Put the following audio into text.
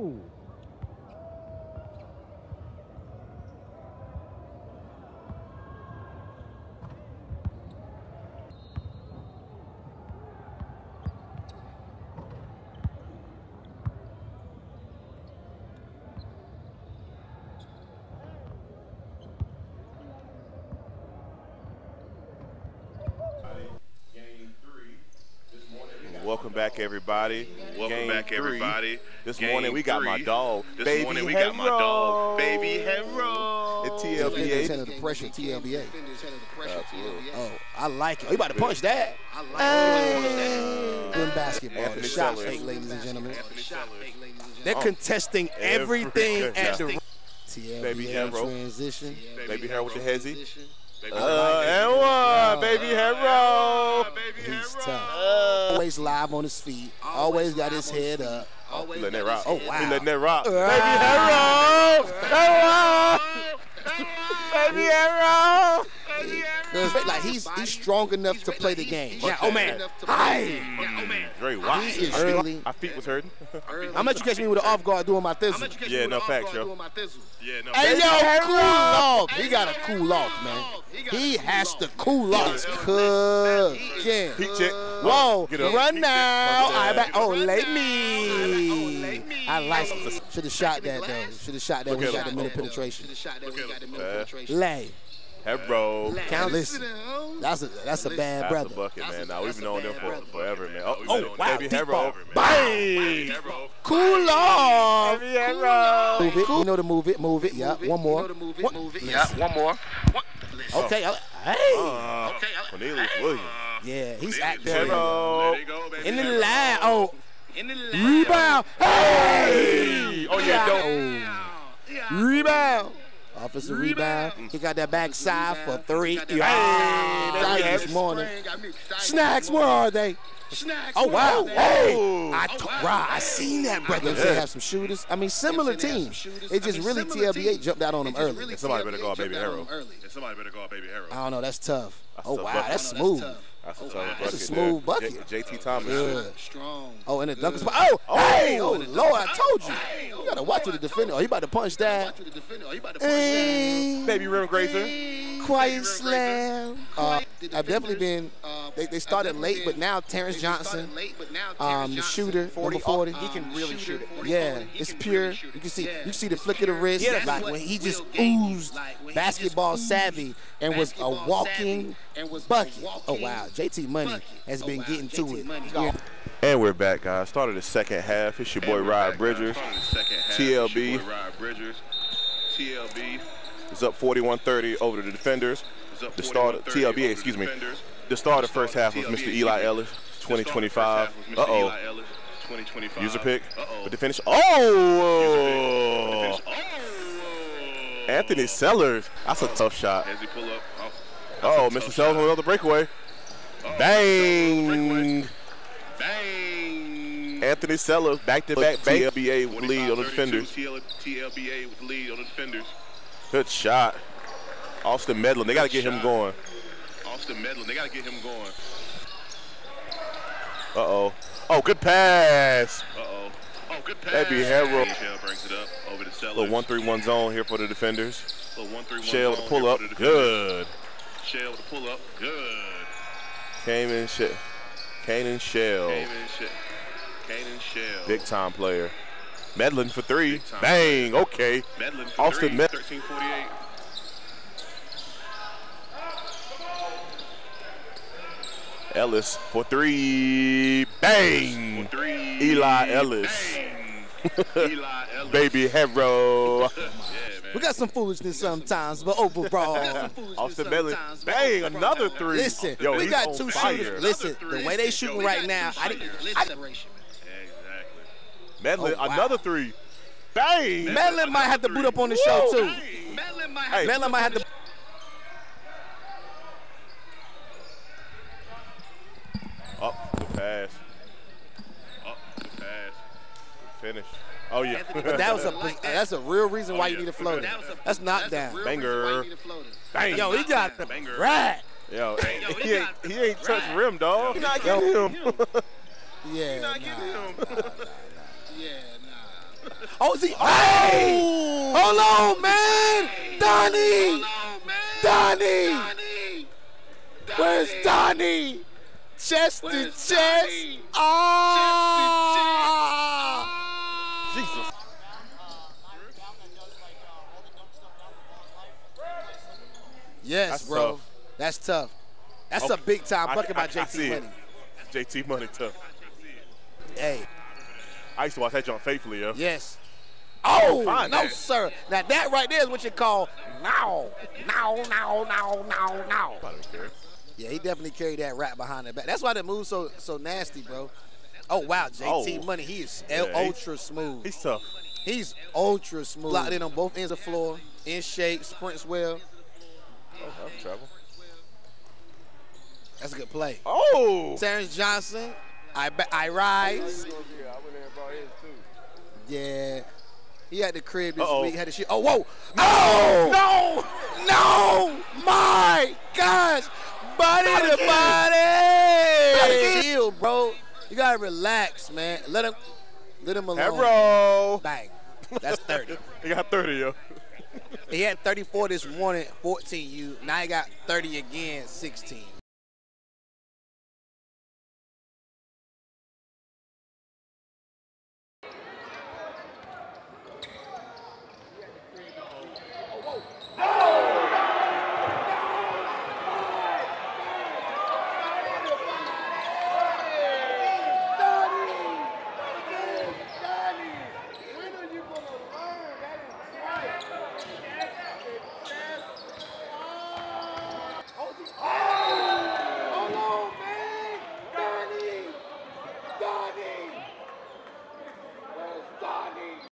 Oh. Welcome back, everybody. Welcome Game back, three. everybody. This Game morning we got my dog, This Baby morning we got my dog, Hero. Baby Hero. At Defenders TLBA. handle the pressure, TLBA. Absolutely. Oh, I like it. Oh, you about to punch that? I like Hey. Good basketball. Anthony the shot Sellers. fake, ladies and gentlemen. They're Oh. contesting Every- everything yeah. at the TLBA Baby Hero. transition. Baby Hero with the hezzy. Baby Uh, and one, Baby Hero. Baby He's Hero. tough. Uh, Always live on his feet. Always got his head up. Always letting that rock. Oh, wow. He letting that rock. Uh, Baby Hero. Hello. Baby Hero. Cause like he's he's strong enough to play the game. Yeah, oh man. Hi. Dre Watt. He is really. My feet was hurting. How much you catch me with an off guard doing my thizzle? Yeah, no facts, yo. Yeah, no. Hey yo, cool off. He gotta cool off, man. He has to cool off. He's cooking. Heat check. Whoa, run now. I that. bet. Oh, let me. I like it. Should have shot that though. Should have shot that when Look he at got the him. minute penetration. Uh, Lay. Hero. Count. Listen, that's a that's a bad That's brother. the bucket, man. Now we've known them for forever, man. Oh, Oh, wow, Baby deep Hero. Bang. Cool off. Baby Hero. Move it. You know to move it. Move it. Yeah. One more. move it, move it, Yeah, one more. Okay. uh, Hey. Uh, Cornelius Williams. Yeah, he's active. Hero. There you go, baby In the Hero. line. Oh, In the rebound. Hey. Oh, yeah, dope. Oh. Rebound. Offensive rebound. He got that backside for three. Yeah. that's Hey, it. this morning. Snacks, where are they? Snacks. Oh wow! Hey, oh, I t- right, I seen that brother. They have some shooters. I mean, similar teams. It just really TLBA jumped out on them early. Somebody better call out, Baby Hero. And somebody better call out, baby Hero. I don't know. That's tough. That's Oh tough wow, bucket. that's oh, smooth. That's a tough bucket. That's a oh, smooth there. bucket. J- JT Thomas. Good. Strong. Oh, and the dunk spot. Oh, hey, oh Lord, I told you. You gotta watch with the defender. Oh, he about to punch that. Hey, Baby Rim Grazer. quiet slam. Uh, I've definitely been. They, they started late, but now Terrence Johnson, um, the shooter, number 40. He can really shoot it. Yeah, it's pure. You can see you can see the flick of the wrist, Yeah, like when he just oozed basketball savvy and was a walking bucket. Oh wow, JT Money has been getting to it. And we're back, guys. Started the second half. It's your boy Rod Bridgers. TLB. Rod Bridgers. TLB. It's up 41-30 over the defenders. The start of 41-30 TLBA, over excuse me. The start of the first half was Mr. Eli. Ellis, The start of the first 2025. half was Mr. Uh-oh. Ellis, 2025. User pick. Uh-oh. With the finish. Oh! Oh! Anthony Sellers. That's a tough shot. As he pull up. Oh, Oh, Mr. Sellers on another breakaway. Oh, Bang! Anthony Sellers back-to-back TLBA with the lead on the defenders. TLBA with lead on the defenders. Good shot. Austin Medlin. They got to get him going. Austin Medlin, they got to get him going. Uh-oh. Oh, good pass. Uh-oh. Oh, good pass. That'd be. Shell brings it up over to Sellers. Little one-three-one zone here for the defenders. Little one, three, one Shell with zone the pull here up. for the. Good. Shell with the pull up. Good. Came in shit. Kane and Shell. Came in shit. Kane and Shell. Big time player. Medlin for three. Big time Bang. Okay. Medlin for Austin three. Med- 1348. Ellis for three. Bang. For three. Eli Ellis. Bang. Eli Ellis. Baby hero. Yeah. We got some foolishness sometimes, but overall, Austin Medlin. Bang. Another three. listen, Yo, we got two fire. shooters. Listen, the way they shooting right now, I didn't. I, Exactly. Medlin. Oh, wow. Another three. Bang. Medlin might have to boot up on the show too. Medlin might Hey. Medlin might have to. Up the pass. Up the pass. Finish. Oh yeah. But that was a that's a real reason why you need a floater. That's not down. Banger. Bang. Yo, he got the Banger. right. Yo, he ain't, he ain't touched rim, dog. He not getting him. Yeah, Not nah. getting him. Yeah, nah. Oh, is he? Hey! Hold on, man! Donnie! Donnie! Where's Donnie? Chest to chest. Ah! Jesus. Yes, That's bro. tough. That's tough. That's Oh, a big time I- bucket by I- I JT see it. Money. JT Money tough. Hey, I used to watch that jump faithfully, yo. yes. Oh, fine, no, man. sir. Now that right there is what you call now, now, now, now, now, now. I don't. Yeah, he definitely carried that rap behind the back. That's why the move's so so nasty, bro. Oh wow, JT Oh. Money, he is Yeah, he- ultra smooth. He's tough. He's ultra smooth. Locked in on both ends of the floor, in shape, sprints well. Oh, that's trouble. That's a good play. Oh! Terrence Johnson, I ba- I rise. Yeah. He had the crib this Uh-oh. week. Had the shit. Oh, whoa. No! No! No! My gosh! Body to body! Chill, bro. You gotta relax, man. Let him let him alone. Bro. Bang. That's 30. He got 30, yo. he had 34 this morning, 14 you. Now he got 30 again, 16.